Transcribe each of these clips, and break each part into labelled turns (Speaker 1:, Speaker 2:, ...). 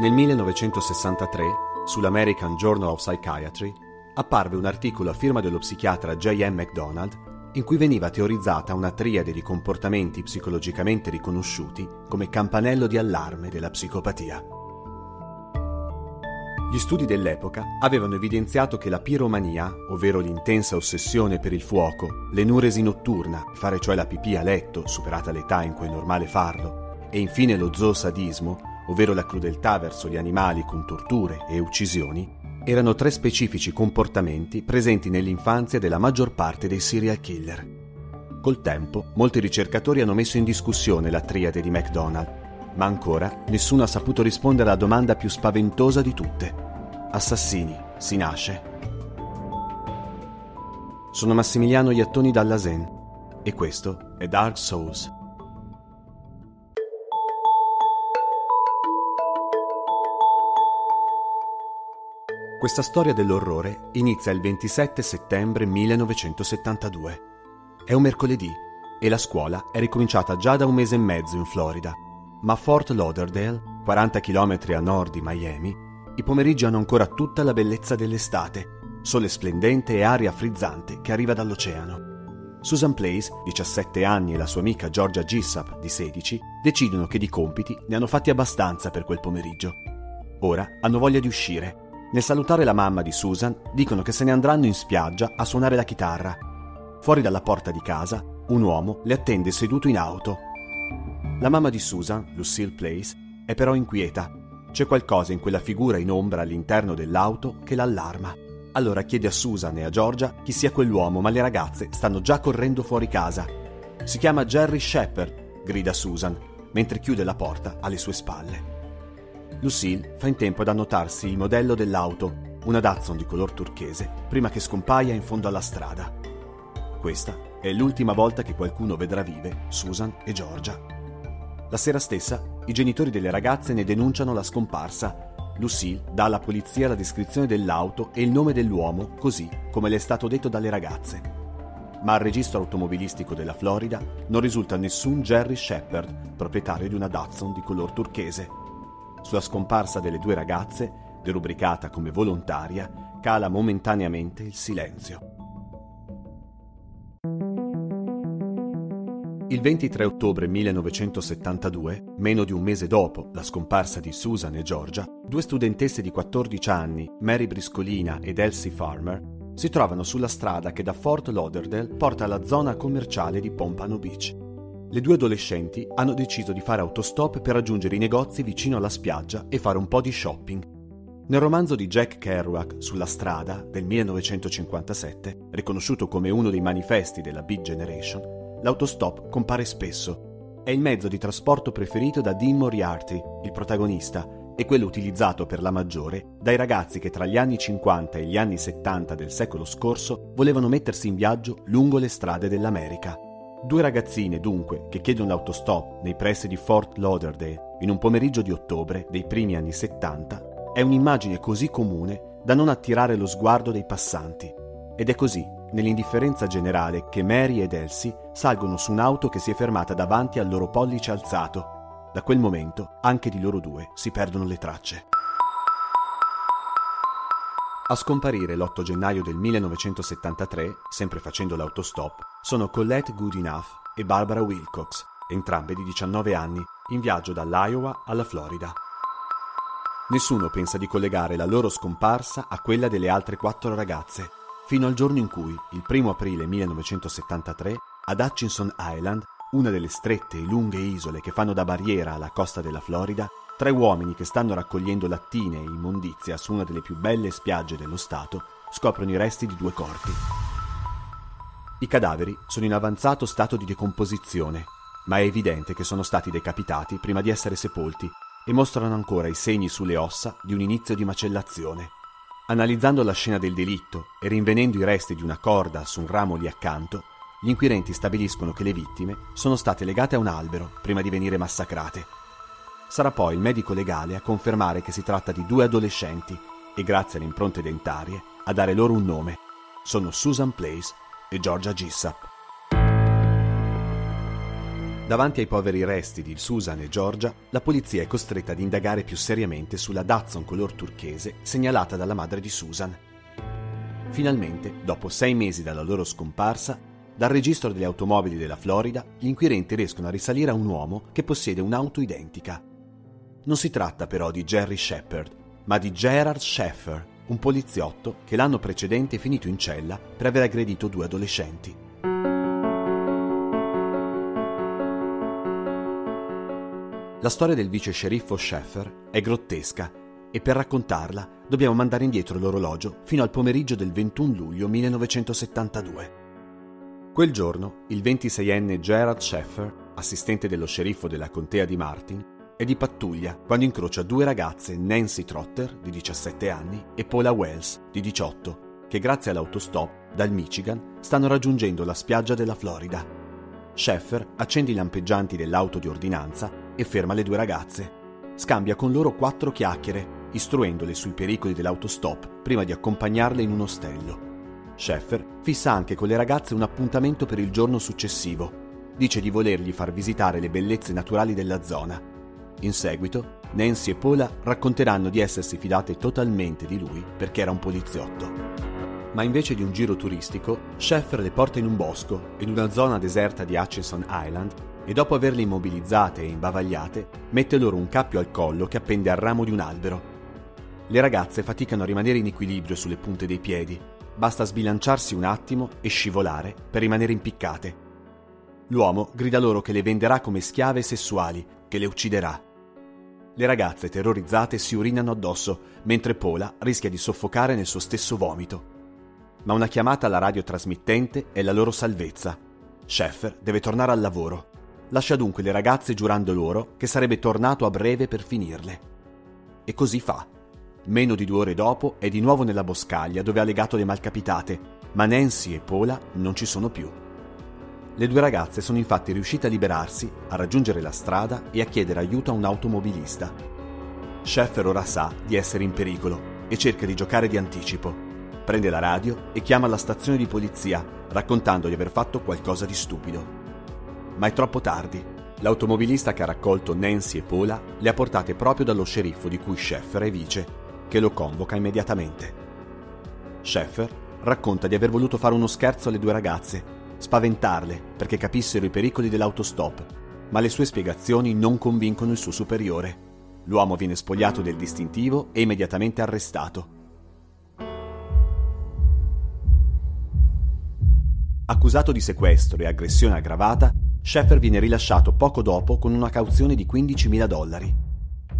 Speaker 1: Nel 1963, sull'American Journal of Psychiatry, apparve un articolo a firma dello psichiatra J.M. MacDonald in cui veniva teorizzata una triade di comportamenti psicologicamente riconosciuti come campanello di allarme della psicopatia. Gli studi dell'epoca avevano evidenziato che la piromania, ovvero l'intensa ossessione per il fuoco, l'enuresi notturna, fare cioè la pipì a letto, superata l'età in cui è normale farlo, e infine lo zoosadismo, ovvero la crudeltà verso gli animali con torture e uccisioni, erano tre specifici comportamenti presenti nell'infanzia della maggior parte dei serial killer. Col tempo, molti ricercatori hanno messo in discussione la triade di McDonald, ma ancora nessuno ha saputo rispondere alla domanda più spaventosa di tutte. Assassini, si nasce? Sono Massimiliano Iattoni Dallasen e questo è Dark Souls. Questa storia dell'orrore inizia il 27 settembre 1972. È un mercoledì e la scuola è ricominciata già da un mese e mezzo in Florida, ma a Fort Lauderdale, 40 km a nord di Miami, i pomeriggi hanno ancora tutta la bellezza dell'estate, sole splendente e aria frizzante che arriva dall'oceano. Susan Place, 17 anni, e la sua amica Georgia Gissap, di 16, decidono che di compiti ne hanno fatti abbastanza per quel pomeriggio. Ora hanno voglia di uscire nel salutare la mamma di Susan, dicono che se ne andranno in spiaggia a suonare la chitarra. Fuori dalla porta di casa, un uomo le attende seduto in auto. La mamma di Susan, Lucille Place, è però inquieta. C'è qualcosa in quella figura in ombra all'interno dell'auto che l'allarma. Allora chiede a Susan e a Georgia chi sia quell'uomo, ma le ragazze stanno già correndo fuori casa. Si chiama Jerry Shepard, grida Susan, mentre chiude la porta alle sue spalle. Lucille fa in tempo ad annotarsi il modello dell'auto, una Datsun di color turchese, prima che scompaia in fondo alla strada. Questa è l'ultima volta che qualcuno vedrà vive Susan e Georgia. La sera stessa, i genitori delle ragazze ne denunciano la scomparsa. Lucille dà alla polizia la descrizione dell'auto e il nome dell'uomo, così come le è stato detto dalle ragazze. Ma al registro automobilistico della Florida non risulta nessun Jerry Shepard, proprietario di una Datsun di color turchese. Sulla scomparsa delle due ragazze, derubricata come volontaria, cala momentaneamente il silenzio. Il 23 ottobre 1972, meno di un mese dopo la scomparsa di Susan e Georgia, due studentesse di 14 anni, Mary Briscolina ed Elsie Farmer, si trovano sulla strada che da Fort Lauderdale porta alla zona commerciale di Pompano Beach le due adolescenti hanno deciso di fare autostop per raggiungere i negozi vicino alla spiaggia e fare un po' di shopping. Nel romanzo di Jack Kerouac Sulla strada del 1957, riconosciuto come uno dei manifesti della Beat Generation, l'autostop compare spesso. È il mezzo di trasporto preferito da Dean Moriarty, il protagonista, e quello utilizzato per la maggiore dai ragazzi che tra gli anni 50 e gli anni 70 del secolo scorso volevano mettersi in viaggio lungo le strade dell'America. Due ragazzine, dunque, che chiedono l'autostop nei pressi di Fort Lauderdale in un pomeriggio di ottobre dei primi anni 70 è un'immagine così comune da non attirare lo sguardo dei passanti. Ed è così, nell'indifferenza generale, che Mary ed Elsie salgono su un'auto che si è fermata davanti al loro pollice alzato. Da quel momento anche di loro due si perdono le tracce. A scomparire l'8 gennaio del 1973, sempre facendo l'autostop, sono Colette Goodenough e Barbara Wilcox, entrambe di 19 anni, in viaggio dall'Iowa alla Florida. Nessuno pensa di collegare la loro scomparsa a quella delle altre quattro ragazze, fino al giorno in cui, il 1 aprile 1973, ad Hutchinson Island, una delle strette e lunghe isole che fanno da barriera alla costa della Florida, Tre uomini che stanno raccogliendo lattine e immondizia su una delle più belle spiagge dello Stato scoprono i resti di due corpi. I cadaveri sono in avanzato stato di decomposizione, ma è evidente che sono stati decapitati prima di essere sepolti e mostrano ancora i segni sulle ossa di un inizio di macellazione. Analizzando la scena del delitto e rinvenendo i resti di una corda su un ramo lì accanto, gli inquirenti stabiliscono che le vittime sono state legate a un albero prima di venire massacrate. Sarà poi il medico legale a confermare che si tratta di due adolescenti e grazie alle impronte dentarie a dare loro un nome. Sono Susan Place e Georgia Gissap. Davanti ai poveri resti di Susan e Georgia, la polizia è costretta ad indagare più seriamente sulla Datsun color turchese segnalata dalla madre di Susan. Finalmente, dopo sei mesi dalla loro scomparsa, dal registro delle automobili della Florida, gli inquirenti riescono a risalire a un uomo che possiede un'auto identica. Non si tratta però di Jerry Shepard, ma di Gerard Sheffer, un poliziotto che l'anno precedente è finito in cella per aver aggredito due adolescenti. La storia del vice sceriffo Sheffer è grottesca e per raccontarla dobbiamo mandare indietro l'orologio fino al pomeriggio del 21 luglio 1972. Quel giorno, il 26enne Gerard Sheffer, assistente dello sceriffo della contea di Martin, è di pattuglia quando incrocia due ragazze, Nancy Trotter, di 17 anni, e Paula Wells, di 18, che grazie all'autostop dal Michigan stanno raggiungendo la spiaggia della Florida. Sheffer accende i lampeggianti dell'auto di ordinanza e ferma le due ragazze. Scambia con loro quattro chiacchiere, istruendole sui pericoli dell'autostop prima di accompagnarle in un ostello. Sheffer fissa anche con le ragazze un appuntamento per il giorno successivo. Dice di volergli far visitare le bellezze naturali della zona. In seguito, Nancy e Paula racconteranno di essersi fidate totalmente di lui perché era un poliziotto. Ma invece di un giro turistico, Sheffer le porta in un bosco, in una zona deserta di Hutchinson Island, e dopo averle immobilizzate e imbavagliate, mette loro un cappio al collo che appende al ramo di un albero. Le ragazze faticano a rimanere in equilibrio sulle punte dei piedi Basta sbilanciarsi un attimo e scivolare per rimanere impiccate. L'uomo grida loro che le venderà come schiave sessuali, che le ucciderà. Le ragazze terrorizzate si urinano addosso, mentre Paula rischia di soffocare nel suo stesso vomito. Ma una chiamata alla radiotrasmittente è la loro salvezza. Sheffer deve tornare al lavoro. Lascia dunque le ragazze giurando loro che sarebbe tornato a breve per finirle. E così fa. Meno di due ore dopo è di nuovo nella boscaglia dove ha legato le malcapitate, ma Nancy e Paula non ci sono più. Le due ragazze sono infatti riuscite a liberarsi, a raggiungere la strada e a chiedere aiuto a un automobilista. Sheffer ora sa di essere in pericolo e cerca di giocare di anticipo. Prende la radio e chiama la stazione di polizia, raccontando di aver fatto qualcosa di stupido. Ma è troppo tardi. L'automobilista che ha raccolto Nancy e Paula le ha portate proprio dallo sceriffo di cui Sheffer è vice che lo convoca immediatamente. Sheffer racconta di aver voluto fare uno scherzo alle due ragazze, spaventarle perché capissero i pericoli dell'autostop, ma le sue spiegazioni non convincono il suo superiore. L'uomo viene spogliato del distintivo e immediatamente arrestato. Accusato di sequestro e aggressione aggravata, Sheffer viene rilasciato poco dopo con una cauzione di 15.000 dollari.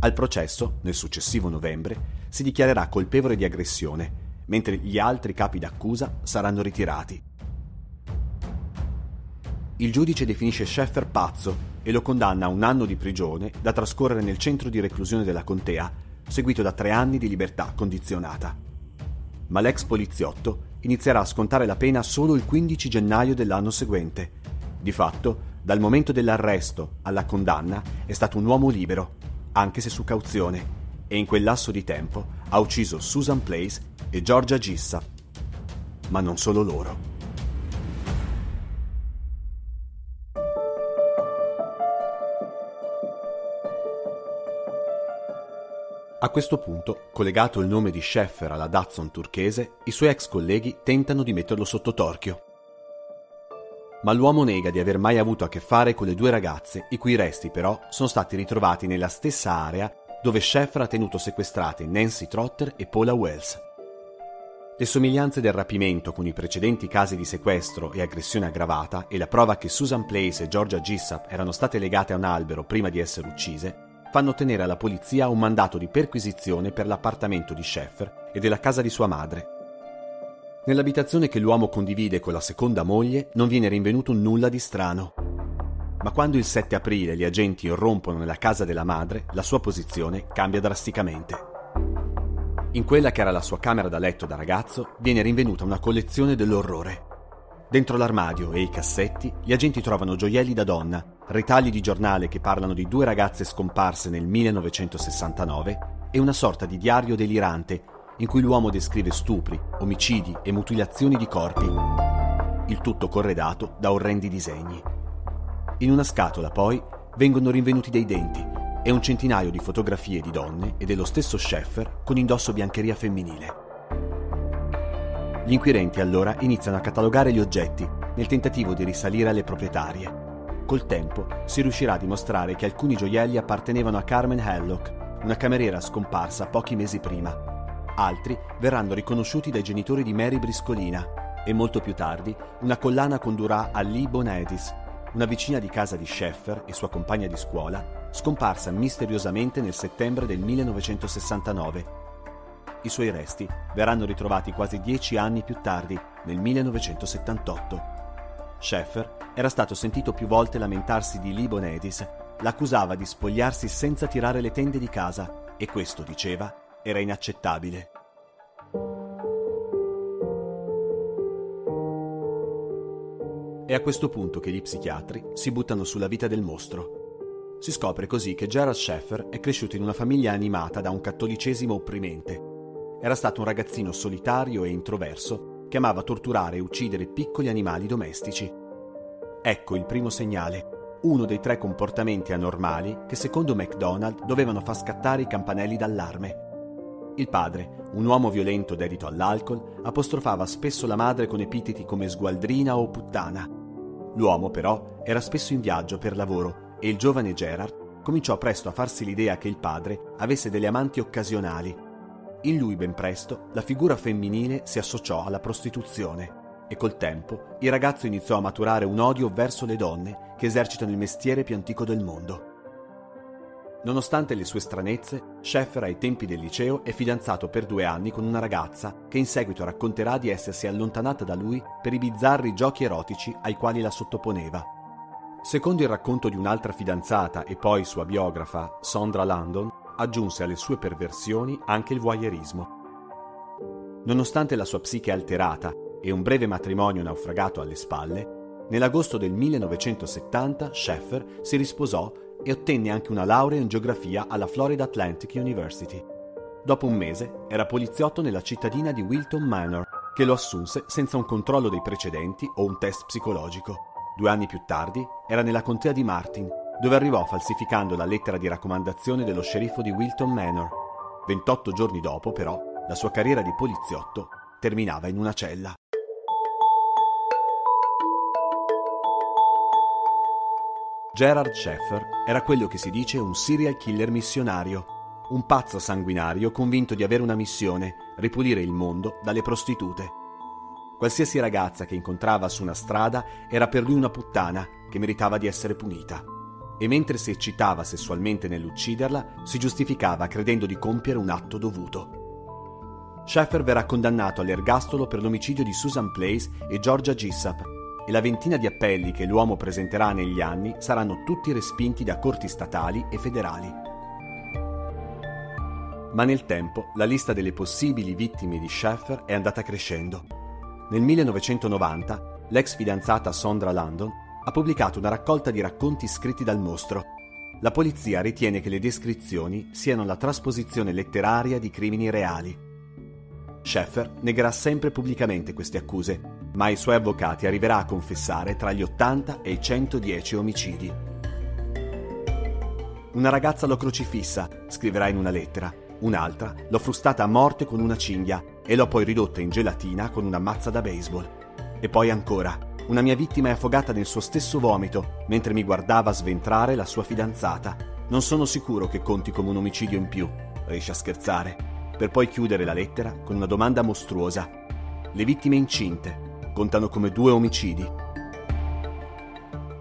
Speaker 1: Al processo, nel successivo novembre, si dichiarerà colpevole di aggressione, mentre gli altri capi d'accusa saranno ritirati. Il giudice definisce Sheffer pazzo e lo condanna a un anno di prigione da trascorrere nel centro di reclusione della contea, seguito da tre anni di libertà condizionata. Ma l'ex poliziotto inizierà a scontare la pena solo il 15 gennaio dell'anno seguente. Di fatto, dal momento dell'arresto alla condanna è stato un uomo libero, anche se su cauzione, e in quel lasso di tempo ha ucciso Susan Place e Georgia Gissa. Ma non solo loro. A questo punto, collegato il nome di Sheffer alla Datsun turchese, i suoi ex colleghi tentano di metterlo sotto torchio. Ma l'uomo nega di aver mai avuto a che fare con le due ragazze, i cui resti però sono stati ritrovati nella stessa area dove Sheffer ha tenuto sequestrate Nancy Trotter e Paula Wells. Le somiglianze del rapimento con i precedenti casi di sequestro e aggressione aggravata e la prova che Susan Place e Georgia Gissap erano state legate a un albero prima di essere uccise fanno ottenere alla polizia un mandato di perquisizione per l'appartamento di Sheffer e della casa di sua madre. Nell'abitazione che l'uomo condivide con la seconda moglie non viene rinvenuto nulla di strano ma quando il 7 aprile gli agenti irrompono nella casa della madre, la sua posizione cambia drasticamente. In quella che era la sua camera da letto da ragazzo viene rinvenuta una collezione dell'orrore. Dentro l'armadio e i cassetti gli agenti trovano gioielli da donna, ritagli di giornale che parlano di due ragazze scomparse nel 1969 e una sorta di diario delirante in cui l'uomo descrive stupri, omicidi e mutilazioni di corpi. Il tutto corredato da orrendi disegni. In una scatola, poi, vengono rinvenuti dei denti e un centinaio di fotografie di donne e dello stesso Sheffer con indosso biancheria femminile. Gli inquirenti allora iniziano a catalogare gli oggetti nel tentativo di risalire alle proprietarie. Col tempo si riuscirà a dimostrare che alcuni gioielli appartenevano a Carmen Hadlock, una cameriera scomparsa pochi mesi prima. Altri verranno riconosciuti dai genitori di Mary Briscolina e molto più tardi una collana condurrà a Lee Bonedis, una vicina di casa di Sheffer e sua compagna di scuola, scomparsa misteriosamente nel settembre del 1969. I suoi resti verranno ritrovati quasi dieci anni più tardi, nel 1978. Sheffer era stato sentito più volte lamentarsi di Lee Bonedis, l'accusava di spogliarsi senza tirare le tende di casa e questo, diceva, era inaccettabile. È a questo punto che gli psichiatri si buttano sulla vita del mostro. Si scopre così che Gerald Sheffer è cresciuto in una famiglia animata da un cattolicesimo opprimente. Era stato un ragazzino solitario e introverso che amava torturare e uccidere piccoli animali domestici. Ecco il primo segnale, uno dei tre comportamenti anormali che secondo MacDonald dovevano far scattare i campanelli d'allarme. Il padre, un uomo violento dedito all'alcol, apostrofava spesso la madre con epiteti come sgualdrina o puttana. L'uomo, però, era spesso in viaggio per lavoro e il giovane Gerard cominciò presto a farsi l'idea che il padre avesse delle amanti occasionali. In lui ben presto la figura femminile si associò alla prostituzione e col tempo il ragazzo iniziò a maturare un odio verso le donne che esercitano il mestiere più antico del mondo. Nonostante le sue stranezze, Sheffer ai tempi del liceo è fidanzato per due anni con una ragazza che in seguito racconterà di essersi allontanata da lui per i bizzarri giochi erotici ai quali la sottoponeva. Secondo il racconto di un'altra fidanzata e poi sua biografa, Sondra Landon, aggiunse alle sue perversioni anche il voyeurismo. Nonostante la sua psiche alterata e un breve matrimonio naufragato alle spalle, nell'agosto del 1970 Sheffer si risposò e ottenne anche una laurea in geografia alla Florida Atlantic University. Dopo un mese era poliziotto nella cittadina di Wilton Manor, che lo assunse senza un controllo dei precedenti o un test psicologico. Due anni più tardi era nella contea di Martin, dove arrivò falsificando la lettera di raccomandazione dello sceriffo di Wilton Manor. 28 giorni dopo, però, la sua carriera di poliziotto terminava in una cella. Gerard Sheffer era quello che si dice un serial killer missionario, un pazzo sanguinario convinto di avere una missione, ripulire il mondo dalle prostitute. Qualsiasi ragazza che incontrava su una strada era per lui una puttana che meritava di essere punita. E mentre si eccitava sessualmente nell'ucciderla, si giustificava credendo di compiere un atto dovuto. Sheffer verrà condannato all'ergastolo per l'omicidio di Susan Place e Georgia Gissap e la ventina di appelli che l'uomo presenterà negli anni saranno tutti respinti da corti statali e federali. Ma nel tempo la lista delle possibili vittime di Sheffer è andata crescendo. Nel 1990 l'ex fidanzata Sondra Landon ha pubblicato una raccolta di racconti scritti dal mostro. La polizia ritiene che le descrizioni siano la trasposizione letteraria di crimini reali. Sheffer negherà sempre pubblicamente queste accuse ma ai suoi avvocati arriverà a confessare tra gli 80 e i 110 omicidi. Una ragazza l'ho crocifissa, scriverà in una lettera. Un'altra l'ho frustata a morte con una cinghia e l'ho poi ridotta in gelatina con una mazza da baseball. E poi ancora, una mia vittima è affogata nel suo stesso vomito mentre mi guardava sventrare la sua fidanzata. Non sono sicuro che conti come un omicidio in più, riesce a scherzare, per poi chiudere la lettera con una domanda mostruosa. Le vittime incinte, contano come due omicidi.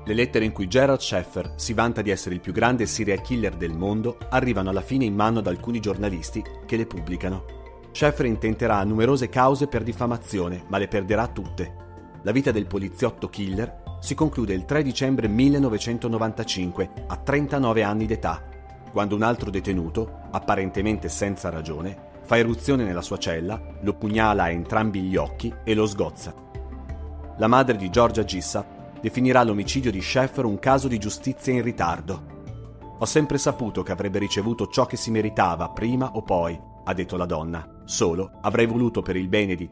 Speaker 1: Le lettere in cui Gerald Sheffer si vanta di essere il più grande serial killer del mondo arrivano alla fine in mano ad alcuni giornalisti che le pubblicano. Sheffer intenterà numerose cause per diffamazione, ma le perderà tutte. La vita del poliziotto killer si conclude il 3 dicembre 1995, a 39 anni d'età, quando un altro detenuto, apparentemente senza ragione, fa eruzione nella sua cella, lo pugnala a entrambi gli occhi e lo sgozza la madre di Georgia Gissa definirà l'omicidio di Sheffer un caso di giustizia in ritardo. Ho sempre saputo che avrebbe ricevuto ciò che si meritava prima o poi, ha detto la donna. Solo avrei voluto per il bene di